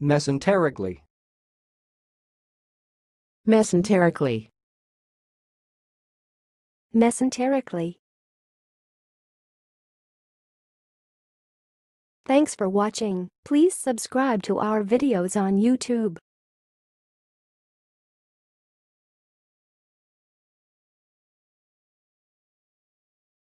Mesenterically. Mesenterically. Mesenterically. Thanks for watching. Please subscribe to our videos on YouTube.